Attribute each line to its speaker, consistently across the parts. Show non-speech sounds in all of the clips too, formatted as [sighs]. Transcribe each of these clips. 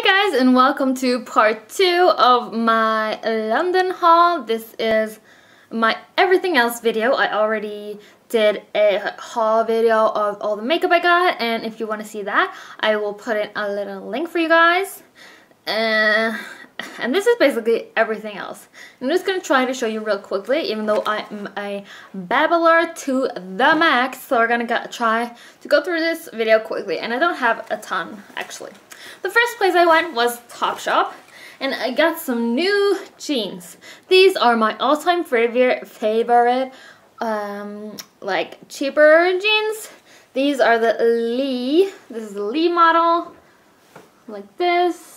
Speaker 1: Hey guys and welcome to part two of my London haul. This is my everything else video. I already did a haul video of all the makeup I got and if you want to see that I will put in a little link for you guys. Uh, and this is basically everything else. I'm just going to try to show you real quickly, even though I'm a babbler to the max. So we're going to try to go through this video quickly. And I don't have a ton, actually. The first place I went was Topshop. And I got some new jeans. These are my all-time favorite, favorite um, like cheaper jeans. These are the Leigh. This is the Leigh model. Like this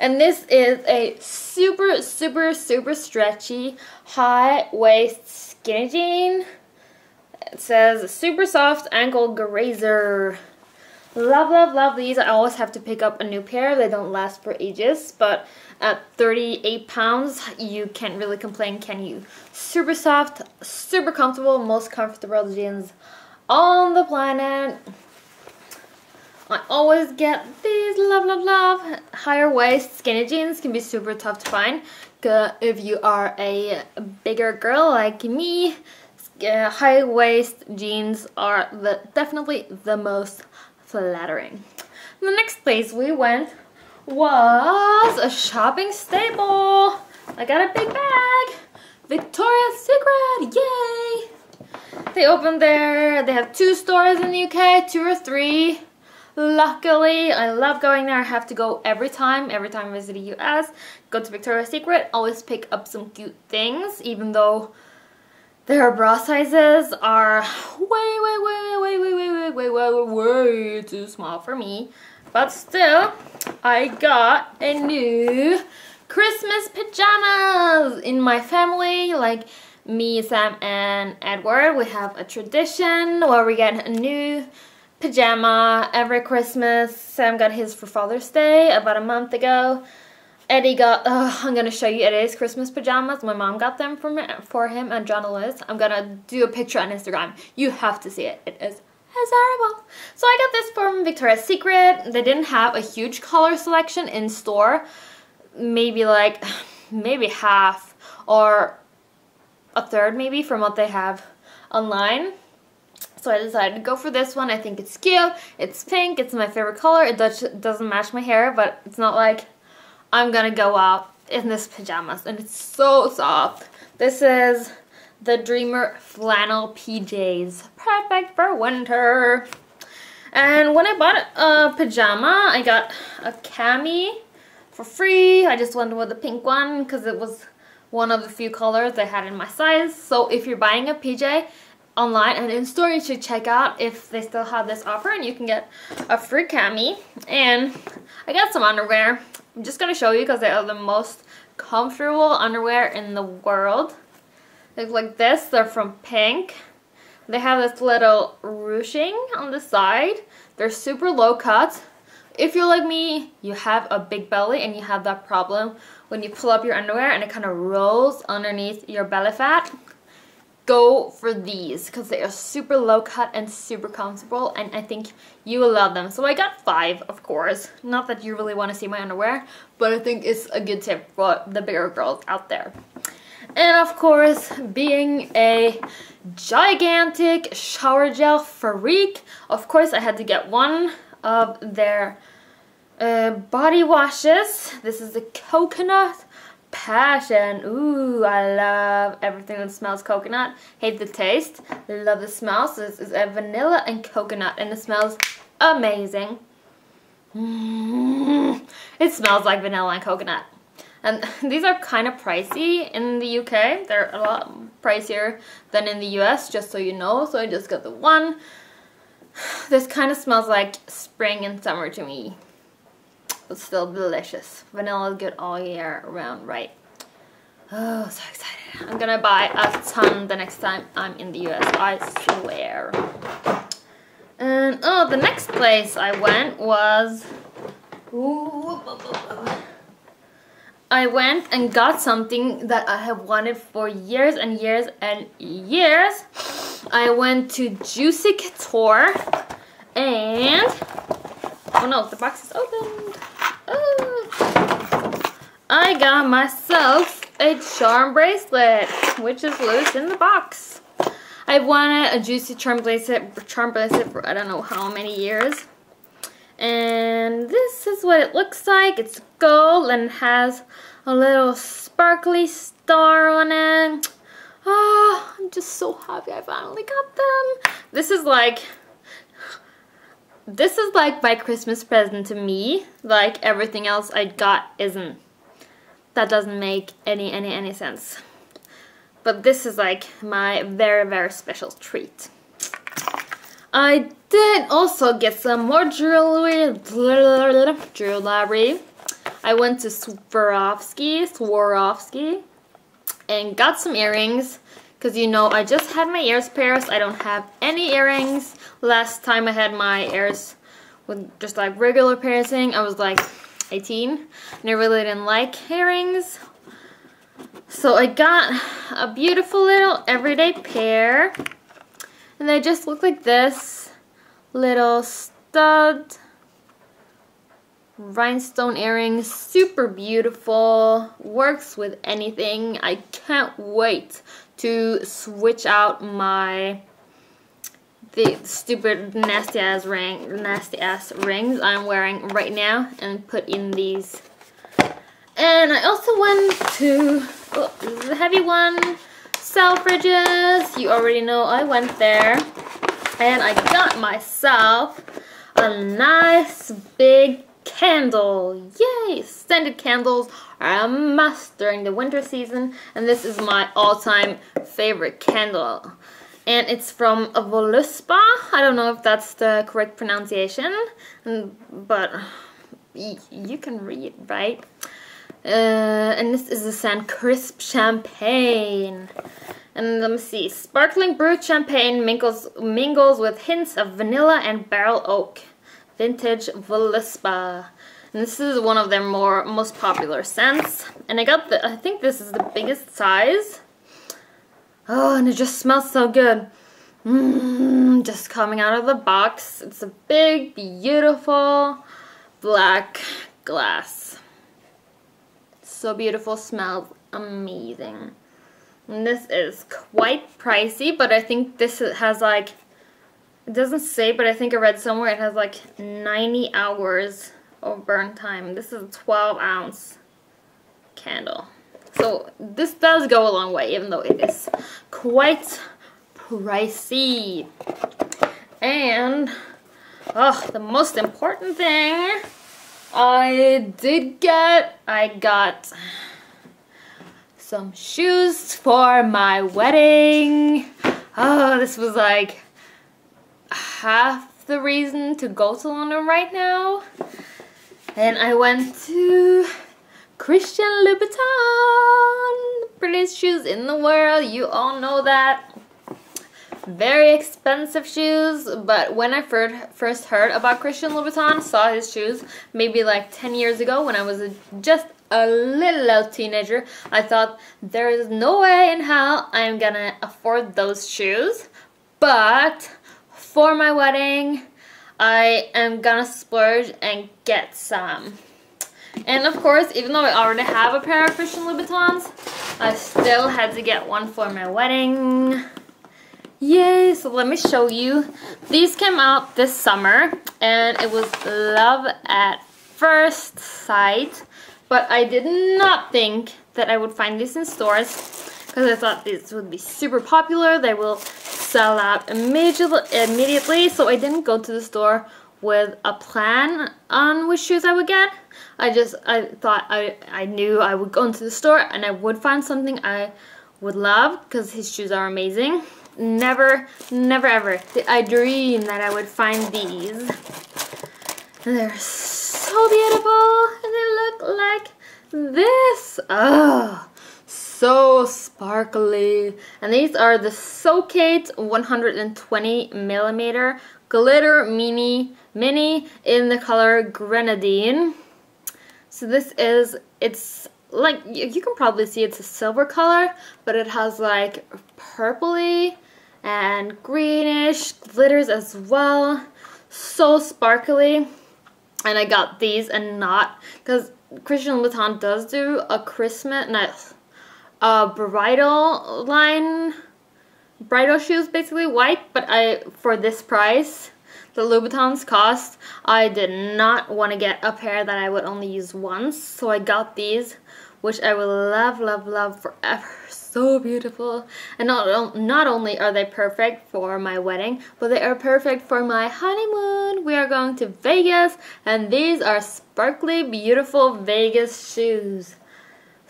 Speaker 1: and this is a super, super, super stretchy, high waist skinny jean. It says super soft ankle grazer. Love, love, love these. I always have to pick up a new pair. They don't last for ages, but at 38 pounds, you can't really complain, can you? Super soft, super comfortable, most comfortable jeans on the planet. I always get these love love love. Higher waist skinny jeans can be super tough to find. If you are a bigger girl like me uh, high waist jeans are the definitely the most flattering. The next place we went was a shopping staple I got a big bag. Victoria's Secret yay! They opened there. They have two stores in the UK two or three Luckily, I love going there. I have to go every time, every time I visit the US. Go to Victoria's Secret, always pick up some cute things, even though their bra sizes are way, way, way, way, way, way, way, way, way, way too small for me. But still, I got a new Christmas pajamas in my family. Like me, Sam, and Edward, we have a tradition where we get a new pajama every Christmas. Sam got his for Father's Day about a month ago. Eddie got, uh, I'm going to show you Eddie's Christmas pajamas. My mom got them for, for him and John Liz. I'm going to do a picture on Instagram. You have to see it. It is adorable. So I got this from Victoria's Secret. They didn't have a huge color selection in store. Maybe like, [sighs] maybe half or a third maybe from what they have online. So I decided to go for this one. I think it's cute. It's pink. It's my favorite color. It does, doesn't match my hair, but it's not like I'm gonna go out in this pajamas. And it's so soft. This is the Dreamer Flannel PJs. Perfect for winter. And when I bought a pajama, I got a cami for free. I just went with the pink one because it was one of the few colors I had in my size. So if you're buying a PJ, online and in store you should check out if they still have this offer and you can get a free cami. And I got some underwear. I'm just gonna show you because they are the most comfortable underwear in the world. They look like this. They're from pink. They have this little ruching on the side. They're super low cut. If you're like me you have a big belly and you have that problem when you pull up your underwear and it kind of rolls underneath your belly fat go for these because they are super low cut and super comfortable and I think you will love them. So I got five, of course. Not that you really want to see my underwear, but I think it's a good tip for the bigger girls out there. And of course, being a gigantic shower gel freak, of course I had to get one of their uh, body washes. This is the coconut passion. Ooh, I love everything that smells coconut. Hate the taste. Love the smell. So this is a vanilla and coconut and it smells amazing. Mm, it smells like vanilla and coconut. And [laughs] these are kind of pricey in the UK. They're a lot pricier than in the US, just so you know. So I just got the one. [sighs] This kind of smells like spring and summer to me but still delicious. Vanilla is good all year round, right? Oh, so excited. I'm gonna buy a ton the next time I'm in the US, I swear. And, oh, the next place I went was... I went and got something that I have wanted for years and years and years. I went to Juicy Couture and... Oh no, the box is opened. Ah. I got myself a charm bracelet, which is loose in the box. I've wanted a juicy charm bracelet, charm bracelet for I don't know how many years. And this is what it looks like. It's gold and has a little sparkly star on it. Oh, I'm just so happy I finally got them. This is like this is like my Christmas present to me. Like everything else I got isn't. That doesn't make any, any, any sense. But this is like my very, very special treat. I did also get some more jewelry. Jewelry. I went to Swarovski, Swarovski, and got some earrings. Because you know, I just had my ears pierced. I don't have any earrings. Last time I had my ears with just like regular piercing, I was like 18 and I really didn't like earrings. So I got a beautiful little everyday pair and they just look like this little stud rhinestone earrings super beautiful works with anything I can't wait to switch out my the stupid nasty ass ring nasty ass rings I'm wearing right now and put in these. And I also went to oh, the heavy one Selfridges? You already know I went there. And I got myself a nice big candle yay scented candles are a must during the winter season and this is my all-time favorite candle and it's from Voluspa. I don't know if that's the correct pronunciation, but you can read, right? Uh, and this is the scent Crisp Champagne. And let me see, sparkling brut champagne mingles, mingles with hints of vanilla and barrel oak. Vintage Voluspa. And this is one of their more most popular scents. And I got the, I think this is the biggest size. Oh, and it just smells so good. Mmm, just coming out of the box. It's a big, beautiful black glass. So beautiful, smells amazing. And this is quite pricey, but I think this has like, it doesn't say, but I think I read somewhere it has like 90 hours of burn time. This is a 12 ounce candle. So this does go a long way, even though it is quite pricey. And, oh, the most important thing I did get, I got some shoes for my wedding. Oh, this was like half the reason to go to London right now. And I went to Christian Louboutin, prettiest shoes in the world. You all know that. Very expensive shoes, but when I first heard about Christian Louboutin, saw his shoes maybe like 10 years ago when I was a, just a little teenager, I thought there is no way in hell I'm gonna afford those shoes. But for my wedding, I am gonna splurge and get some. And of course, even though I already have a pair of Christian Louboutins, I still had to get one for my wedding. Yay, so let me show you. These came out this summer and it was love at first sight. But I did not think that I would find these in stores because I thought these would be super popular. They will sell out immediately, so I didn't go to the store with a plan on which shoes I would get. I just, I thought I, I knew I would go into the store and I would find something I would love because his shoes are amazing. Never, never ever did I dream that I would find these. And they're so beautiful and they look like this. Oh, so sparkly. And these are the So Kate 120 millimeter glitter mini mini in the color grenadine. So this is it's like you can probably see it's a silver color but it has like purpley and greenish glitters as well. So sparkly. And I got these and not because Christian Louboutin does do a Christmas not a bridal line bridal shoes basically white but I for this price the Louboutins cost I did not want to get a pair that I would only use once so I got these which I will love love love forever. [laughs] So beautiful. And not not only are they perfect for my wedding but they are perfect for my honeymoon. We are going to Vegas and these are sparkly beautiful Vegas shoes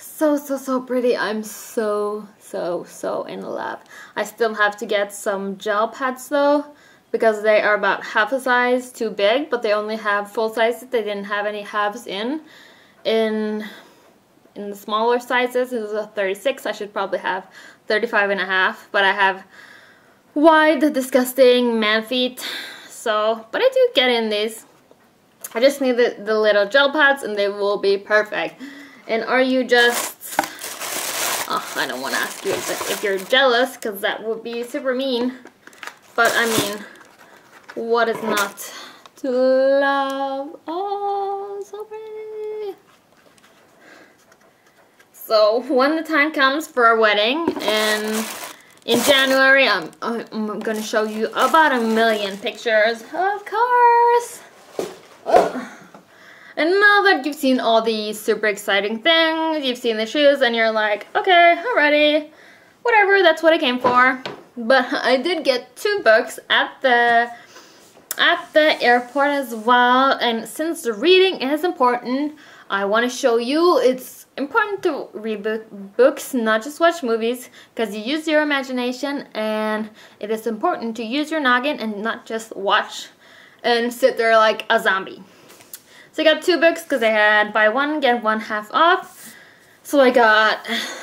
Speaker 1: so so so pretty. I'm so so so in love. I still have to get some gel pads though because they are about half a size too big but they only have full sizes. They didn't have any halves in in in the smaller sizes. This is a 36 I should probably have 35 and a half but I have wide disgusting man feet. So but I do get in these. I just need the, the little gel pads and they will be perfect and are you just oh, I don't want to ask you if, you're jealous because that would be super mean. But I mean what is not to love? Oh so pretty so when the time comes for our wedding and in January I'm, I'm gonna show you about a million pictures of course. And now that you've seen all these super exciting things you've seen the shoes and you're like okay already whatever that's what I came for but [laughs] I did get two books at the at the airport as well and since the reading is important I want to show you it's important to read books, not just watch movies, because you use your imagination and it is important to use your noggin and not just watch and sit there like a zombie. So I got two books because they had buy one, get one half off. So I got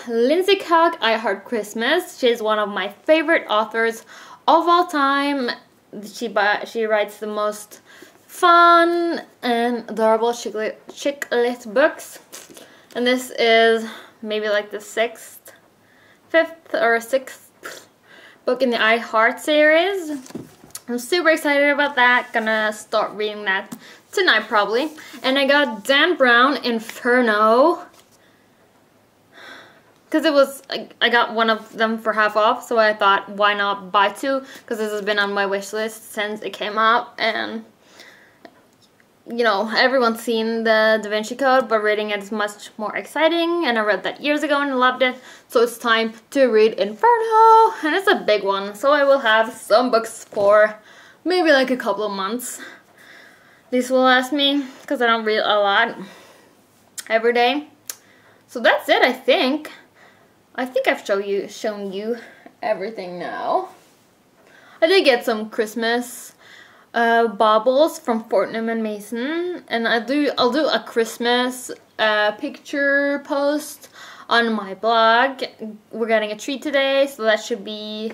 Speaker 1: Lindsey Kelk, I Heart Christmas. She's one of my favorite authors of all time. She, she writes the most fun and adorable chick chick lit books. And this is maybe like the sixth, fifth or sixth book in the I Heart series. I'm super excited about that. Gonna start reading that tonight probably. And I got Dan Brown Inferno. Because it was, I got one of them for half off, so I thought, why not buy two? Because this has been on my wish list since it came out, and you know, everyone's seen the Da Vinci Code, but reading it is much more exciting, and I read that years ago and loved it, so it's time to read Inferno, and it's a big one, so I will have some books for maybe like a couple of months. These will last me, because I don't read a lot every day. So that's it, I think. I think I've show you, shown you everything now. I did get some Christmas uh, baubles from Fortnum and Mason, and I do I'll do a Christmas uh, picture post on my blog. We're getting a tree today, so that should be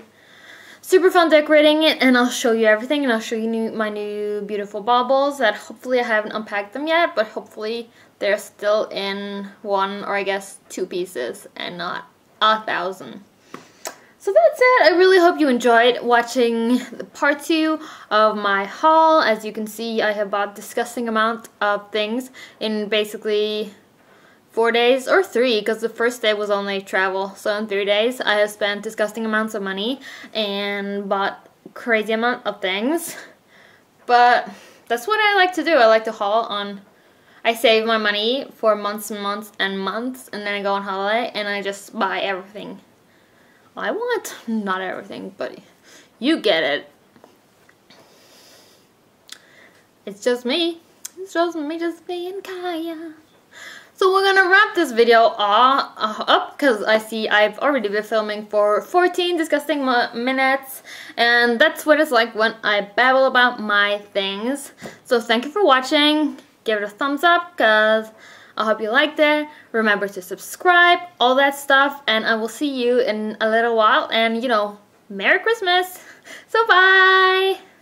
Speaker 1: super fun decorating it, and I'll show you everything, and I'll show you new, my new beautiful baubles that hopefully I haven't unpacked them yet, but hopefully they're still in one or I guess two pieces and not a thousand. So that's it. I really hope you enjoyed watching the part two of my haul. As you can see, I have bought disgusting amount of things in basically four days or three because the first day was only travel. So in three days, I have spent disgusting amounts of money and bought crazy amount of things. But that's what I like to do. I like to haul on I save my money for months and months and months and then I go on holiday and I just buy everything I want not everything, but you get it. It's just me. It's just me, just me and Kaja. So we're gonna wrap this video uh, up because I see I've already been filming for 14 disgusting minutes and that's what it's like when I babble about my things. So thank you for watching. Give it a thumbs up because I hope you liked it. Remember to subscribe, all that stuff, and I will see you in a little while. And, you know, Merry Christmas! So, bye!